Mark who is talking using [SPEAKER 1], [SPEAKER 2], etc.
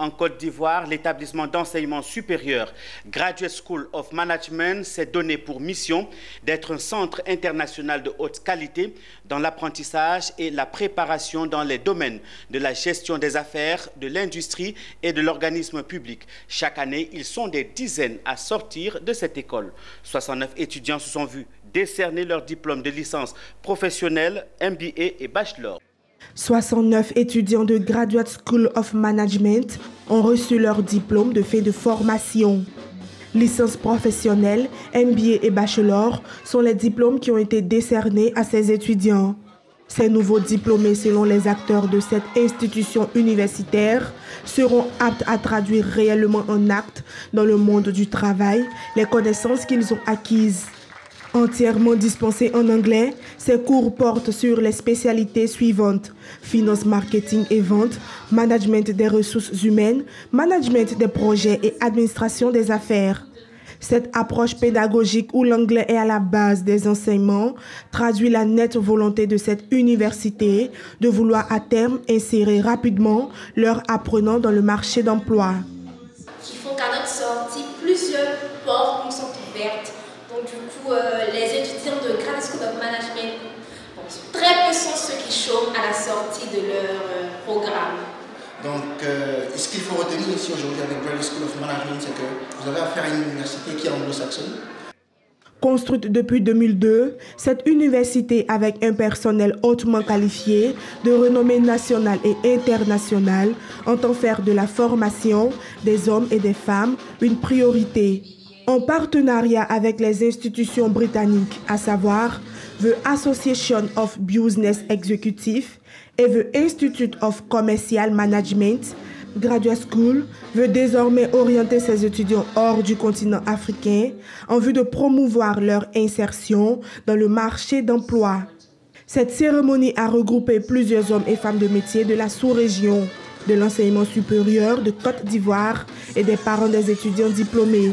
[SPEAKER 1] En Côte d'Ivoire, l'établissement d'enseignement supérieur Graduate School of Management s'est donné pour mission d'être un centre international de haute qualité dans l'apprentissage et la préparation dans les domaines de la gestion des affaires, de l'industrie et de l'organisme public. Chaque année, ils sont des dizaines à sortir de cette école. 69 étudiants se sont vus décerner leur diplôme de licence professionnelle, MBA et bachelor.
[SPEAKER 2] 69 étudiants de Graduate School of Management ont reçu leur diplôme de fait de formation. Licence professionnelle, MBA et bachelor sont les diplômes qui ont été décernés à ces étudiants. Ces nouveaux diplômés, selon les acteurs de cette institution universitaire, seront aptes à traduire réellement en actes dans le monde du travail les connaissances qu'ils ont acquises. Entièrement dispensés en anglais, ces cours portent sur les spécialités suivantes finance, marketing et vente, management des ressources humaines, management des projets et administration des affaires. Cette approche pédagogique où l'anglais est à la base des enseignements traduit la nette volonté de cette université de vouloir à terme insérer rapidement leurs apprenants dans le marché d'emploi.
[SPEAKER 3] Qui font qu'à notre sortie, plusieurs portes nous sont ouvertes donc du coup, euh, les étudiants de Graduate School of Management, très peu sont ceux qui chôment à la sortie de leur euh, programme.
[SPEAKER 4] Donc, euh, ce qu'il faut retenir ici aujourd'hui avec Graduate School of Management, c'est que vous avez affaire à une université qui est anglo-saxonne?
[SPEAKER 2] Construite depuis 2002, cette université avec un personnel hautement qualifié, de renommée nationale et internationale, entend faire de la formation des hommes et des femmes une priorité en partenariat avec les institutions britanniques, à savoir The Association of Business Executive et The Institute of Commercial Management, Graduate School veut désormais orienter ses étudiants hors du continent africain en vue de promouvoir leur insertion dans le marché d'emploi. Cette cérémonie a regroupé plusieurs hommes et femmes de métier de la sous-région, de l'enseignement supérieur de Côte d'Ivoire et des parents des étudiants diplômés.